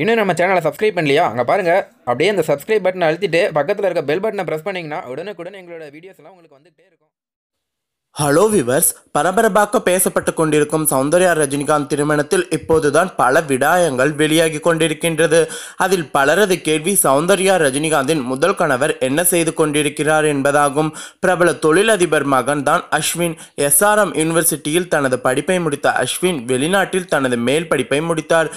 இன்னும் நம்ம சேனலை சப்ஸ்கிரைப் பண்ணலையா? அங்கே பாருங்கள் அப்படியே அந்த சப்ஸ்கிரைப் பட்டனை அழுத்திட்டு பக்கத்தில் இருக்க பெல் பட்டனை ப்ரெஸ் பண்ணிங்கன்னா உடனுக்குடன் எங்களோட வீடியோஸ்லாம் உங்களுக்கு வந்துகிட்டே இருக்கும். ஹலோ விவர்ஸ் பரபரப்பாக பேசப்பட்டு கொண்டிருக்கும் சௌந்தர்யா ரஜினிகாந்த் திருமணத்தில் இப்போதுதான் பல விடாயங்கள் வெளியாகி கொண்டிருக்கின்றது. அதில் பலரது கேள்வி சௌந்தர்யா ரஜினிகாந்தின் முதல் கணவர் என்ன செய்து கொண்டிருக்கிறார் என்பதாகும். பிரபல தொழிலதிபர் மகன் தான் அஸ்வின். எஸ்ஆர்எம் யூனிவர்சிட்டியில் தனது படிப்பை முடித்த அஸ்வின் வெளிநாட்டில் தனது மேல் படிப்பை முடித்தார்.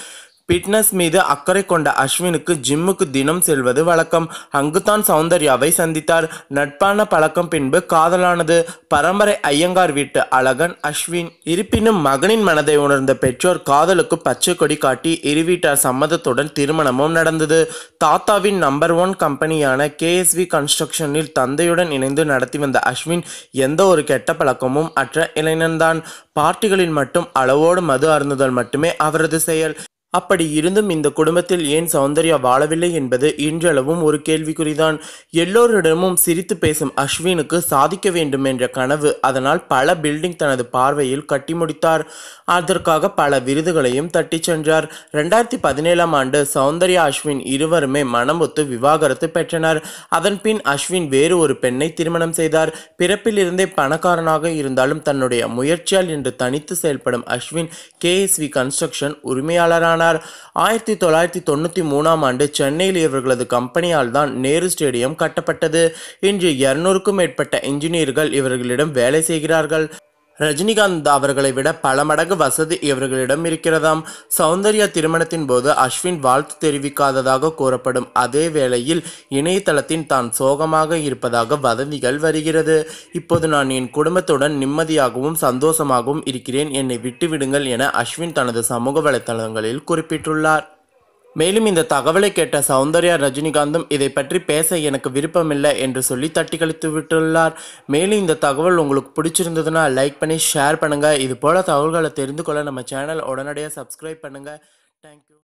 ஃபிட்னஸ் மீது அக்கறை கொண்ட அஸ்வினுக்கு ஜிம்முக்கு தினம் செல்வது வழக்கம். அங்குதான் சௌந்தர்யாவை சந்தித்தார். நட்பான பழக்கம் பின்பு காதலானது. பரம்பரை ஐயங்கார் வீட்டு அழகன் அஸ்வின். இருப்பினும் மகனின் மனதை உணர்ந்த பெற்றோர் காதலுக்கு பச்சை கொடி காட்டி இரு வீட்டார் சம்மதத்துடன் திருமணமும் நடந்தது. தாத்தாவின் நம்பர் ஒன் கம்பெனியான கேஎஸ்வி கன்ஸ்ட்ரக்ஷனில் தந்தையுடன் இணைந்து நடத்தி வந்த அஸ்வின் எந்த ஒரு கெட்ட பழக்கமும் அற்ற இளைஞன்தான். பார்ட்டிகளில் மட்டும் அளவோடு மது அருந்துதல் மட்டுமே அவரது செயல். அப்படி இருந்தும் இந்த குடும்பத்தில் ஏன் சௌந்தர்யா வாழவில்லை என்பது இன்றளவும் ஒரு கேள்விக்குறிதான். எல்லோரிடமும் சிரித்து பேசும் அஸ்வினுக்கு சாதிக்க வேண்டும் என்ற கனவு அதனால் பல பில்டிங் தனது பார்வையில் கட்டி முடித்தார். அதற்காக பல விருதுகளையும் தட்டிச் சென்றார். ரெண்டாயிரத்தி பதினேழாம் ஆண்டு சௌந்தர்யா அஸ்வின் இருவருமே மனமொத்து விவாகரத்து பெற்றனர். அதன் பின் அஸ்வின் வேறு ஒரு பெண்ணை திருமணம் செய்தார். பிறப்பிலிருந்தே பணக்காரனாக இருந்தாலும் தன்னுடைய முயற்சியால் இன்று தனித்து செயல்படும் அஸ்வின் கேஎஸ்வி கன்ஸ்ட்ரக்ஷன் உரிமையாளரான ஆனார். ஆயிரத்தி தொள்ளாயிரத்தி தொண்ணூற்றி மூணாம் ஆண்டு சென்னையில் இவர்களது கம்பெனியால் தான் நேரு ஸ்டேடியம் கட்டப்பட்டது. இன்று இருநூறுக்கும் மேற்பட்ட இன்ஜினியர்கள் இவர்களிடம் வேலை செய்கிறார்கள். ரஜினிகாந்த் அவர்களை விட பல மடங்கு வசதி இவர்களிடம் இருக்கிறதாம். சௌந்தர்யா திருமணத்தின் போது அஸ்வின் வாழ்த்து தெரிவிக்காததாக கூறப்படும் அதே வேளையில் இணையதளத்தின் தான் சோகமாக இருப்பதாக வதந்திகள் வருகிறது. இப்போது நான் என் குடும்பத்துடன் நிம்மதியாகவும் சந்தோஷமாகவும் இருக்கிறேன். என்னை விட்டுவிடுங்கள் என அஸ்வின் தனது சமூக வலைத்தளங்களில் குறிப்பிட்டுள்ளார். மேலும் இந்த தகவலை கேட்ட சௌந்தர்யா ரஜினிகாந்தும் இதை பற்றி பேச எனக்கு விருப்பமில்லை என்று சொல்லி தட்டி கழித்து விட்டுள்ளார். மேலும் இந்த தகவல் உங்களுக்கு பிடிச்சிருந்ததுன்னா லைக் பண்ணி ஷேர் பண்ணுங்கள் இது போல் தகவல்களை தெரிந்து கொள்ள நம்ம சேனல் உடனடியாக சப்ஸ்கிரைப் பண்ணுங்கள் தேங்க்யூ